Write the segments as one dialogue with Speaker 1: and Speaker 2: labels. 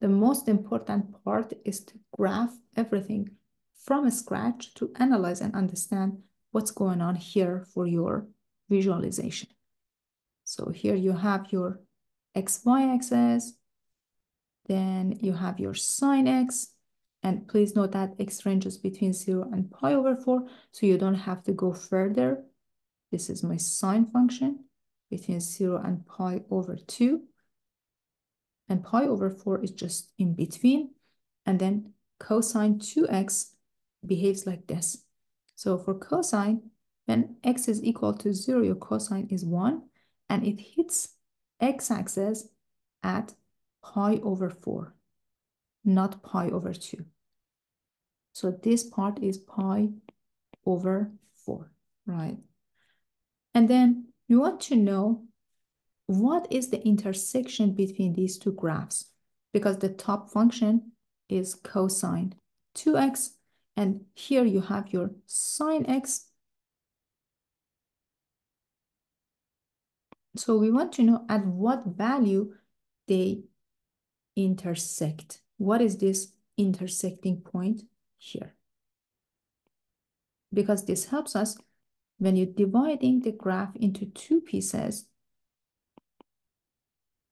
Speaker 1: the most important part is to graph everything from scratch to analyze and understand what's going on here for your visualization. So here you have your xy axis, then you have your sine x, and please note that x ranges between 0 and pi over 4, so you don't have to go further. This is my sine function between 0 and pi over 2. And pi over 4 is just in between. And then cosine 2x behaves like this. So for cosine, when x is equal to 0, your cosine is 1, and it hits x-axis at pi over 4, not pi over 2. So this part is pi over 4, right? And then you want to know what is the intersection between these two graphs? Because the top function is cosine 2x, and here you have your sine x. So we want to know at what value they intersect. What is this intersecting point here? Because this helps us when you're dividing the graph into two pieces,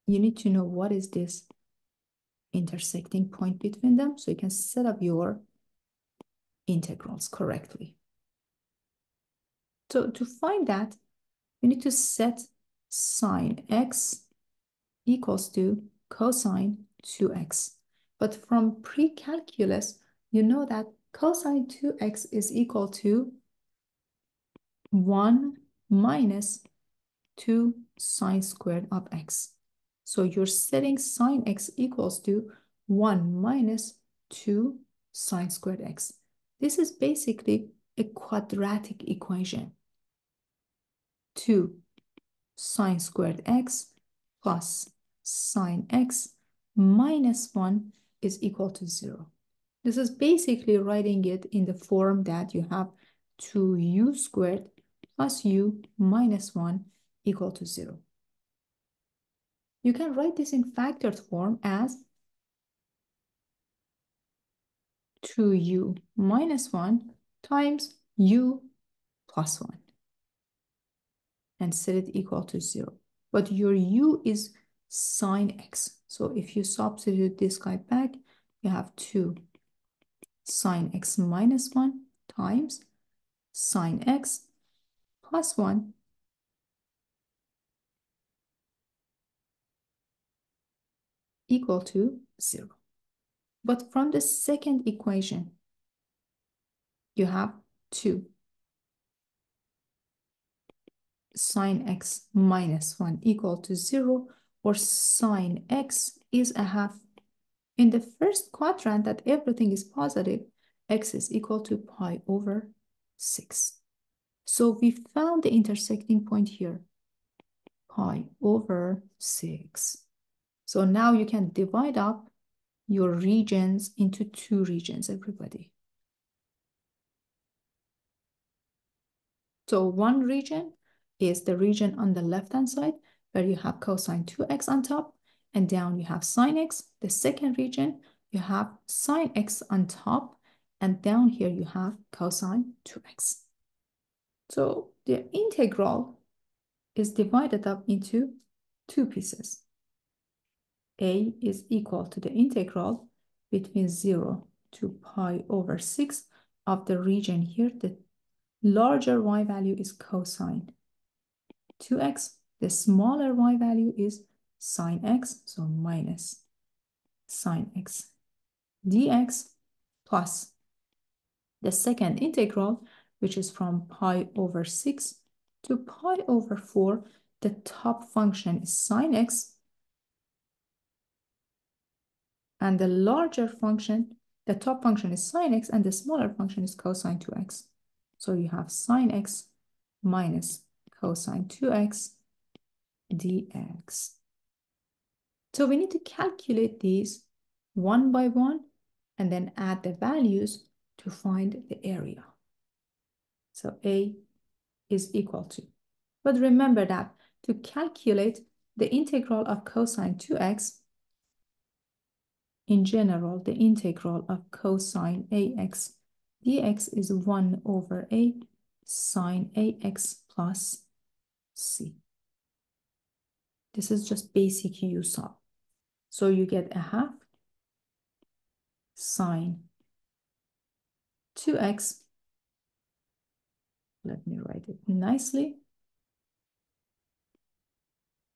Speaker 1: you need to know what is this intersecting point between them so you can set up your integrals correctly. So to find that, you need to set sine x equals to cosine 2x. But from pre-calculus, you know that cosine 2x is equal to 1 minus 2 sine squared of x. So you're setting sine x equals to 1 minus 2 sine squared x. This is basically a quadratic equation. 2 sine squared x plus sine x minus 1 is equal to 0. This is basically writing it in the form that you have 2u squared plus u minus 1 equal to 0. You can write this in factored form as 2u minus 1 times u plus 1 and set it equal to 0. But your u is sine x. So if you substitute this guy back, you have 2 sine x minus 1 times sine x plus 1 equal to 0. But from the second equation, you have 2 sine x minus 1 equal to 0 or sine x is a half. In the first quadrant that everything is positive, x is equal to pi over 6. So we found the intersecting point here, pi over 6. So now you can divide up your regions into two regions, everybody. So one region is the region on the left-hand side where you have cosine 2x on top and down you have sine x. The second region, you have sine x on top and down here you have cosine 2x. So the integral is divided up into two pieces. A is equal to the integral between 0 to pi over 6 of the region here. The larger y value is cosine 2x. The smaller y value is sine x, so minus sine x dx plus the second integral, which is from pi over 6 to pi over 4. The top function is sine x And the larger function, the top function is sine x and the smaller function is cosine 2x. So you have sine x minus cosine 2x dx. So we need to calculate these one by one and then add the values to find the area. So A is equal to. But remember that to calculate the integral of cosine 2x, in general, the integral of cosine ax dx is 1 over a sine ax plus c. This is just basic u sub. So you get a half sine 2x. Let me write it nicely.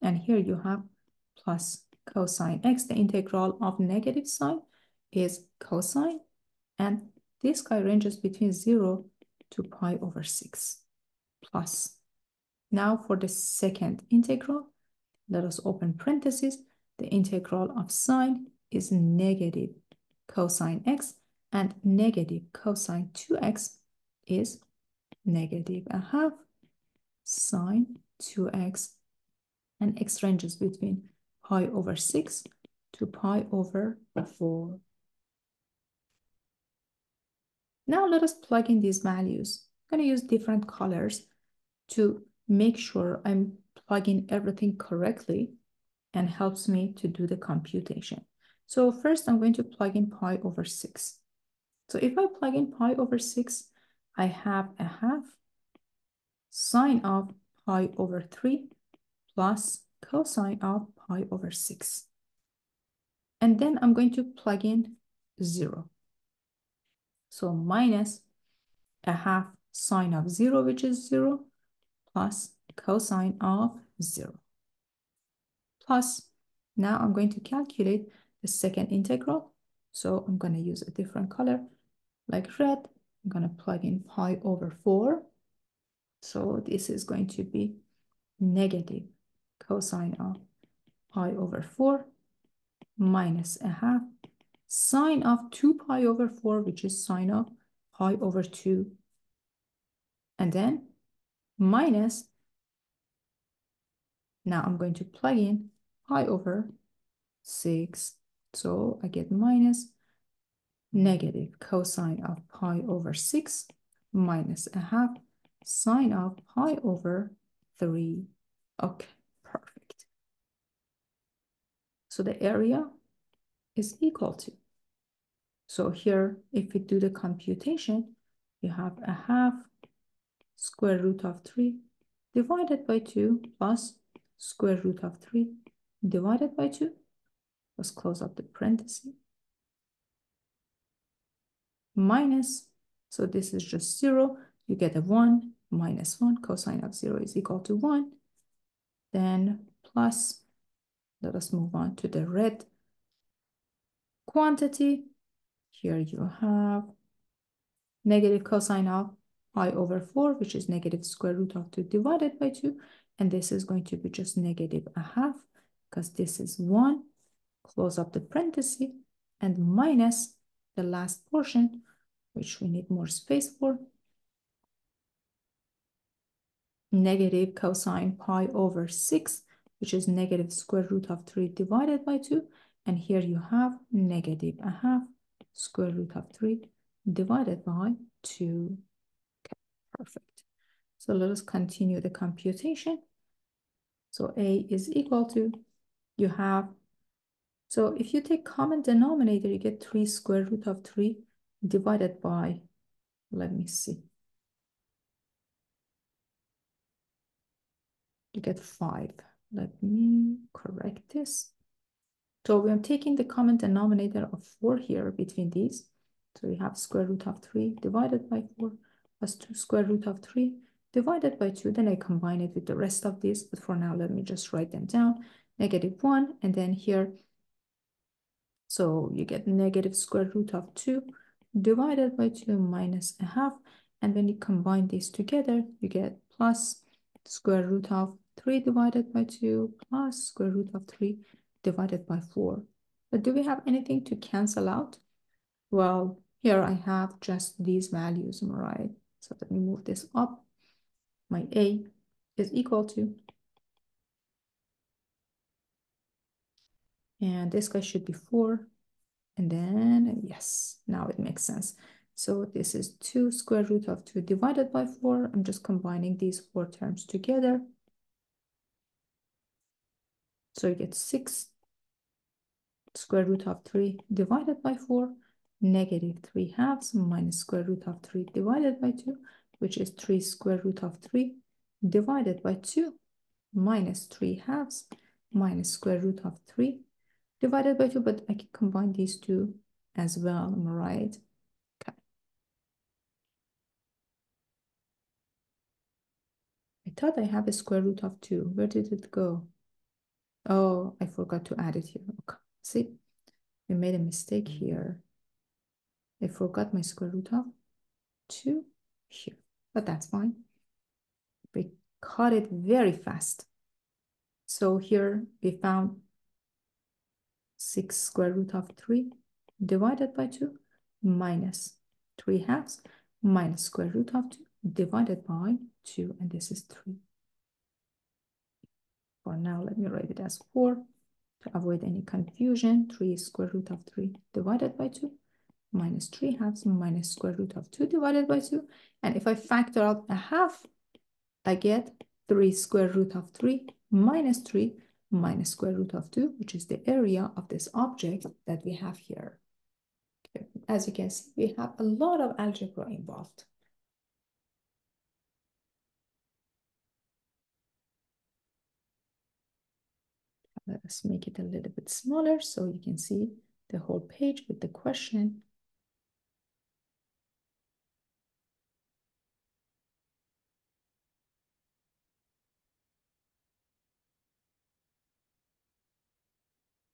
Speaker 1: And here you have plus cosine x. The integral of negative sine is cosine. And this guy ranges between 0 to pi over 6 plus. Now for the second integral, let us open parentheses. The integral of sine is negative cosine x and negative cosine 2x is negative a half sine 2x and x ranges between pi over 6 to pi over 4. Now let us plug in these values. I'm going to use different colors to make sure I'm plugging everything correctly and helps me to do the computation. So first I'm going to plug in pi over 6. So if I plug in pi over 6, I have a half sine of pi over 3 plus cosine of pi over 6. And then I'm going to plug in 0. So minus a half sine of 0, which is 0, plus cosine of 0. Plus, now I'm going to calculate the second integral. So I'm going to use a different color like red. I'm going to plug in pi over 4. So this is going to be negative cosine of pi over 4 minus a half sine of 2 pi over 4, which is sine of pi over 2. And then minus, now I'm going to plug in pi over 6. So I get minus negative cosine of pi over 6 minus a half sine of pi over 3. Okay, perfect. So the area is equal to. So here, if we do the computation, you have a half square root of 3 divided by 2 plus square root of 3 divided by 2. Let's close up the parenthesis. Minus, so this is just 0. You get a 1 minus 1. Cosine of 0 is equal to 1. Then plus, let us move on to the red quantity. Here you have negative cosine of pi over 4, which is negative square root of 2 divided by 2. And this is going to be just negative a half because this is 1. Close up the parenthesis and minus the last portion, which we need more space for. Negative cosine pi over 6, which is negative square root of 3 divided by 2. And here you have negative a half square root of 3 divided by 2. Okay, perfect. So let us continue the computation. So A is equal to, you have, so if you take common denominator, you get 3 square root of 3 divided by, let me see. You get 5. Let me correct this. So we are taking the common denominator of 4 here between these. So we have square root of 3 divided by 4 plus 2 square root of 3 divided by 2. Then I combine it with the rest of this. But for now, let me just write them down. Negative 1 and then here. So you get negative square root of 2 divided by 2 minus a half. And when you combine these together, you get plus square root of 3 divided by 2 plus square root of 3 divided by 4. But do we have anything to cancel out? Well, here I have just these values, right? So let me move this up. My A is equal to, and this guy should be 4. And then, yes, now it makes sense. So this is 2 square root of 2 divided by 4. I'm just combining these four terms together. So you get 6 square root of 3 divided by 4, negative 3 halves minus square root of 3 divided by 2, which is 3 square root of 3 divided by 2 minus 3 halves minus square root of 3 divided by 2, but I can combine these two as well, am I right? I thought I have a square root of 2. Where did it go? Oh, I forgot to add it here. Okay. See, we made a mistake here. I forgot my square root of 2 here, but that's fine. We caught it very fast. So here we found 6 square root of 3 divided by 2 minus 3 halves minus square root of 2 divided by 2 and this is 3. For now, let me write it as 4 to avoid any confusion. 3 square root of 3 divided by 2 minus 3 halves minus square root of 2 divided by 2. And if I factor out a half, I get 3 square root of 3 minus 3 minus square root of 2, which is the area of this object that we have here. As you can see, we have a lot of algebra involved. Let us make it a little bit smaller so you can see the whole page with the question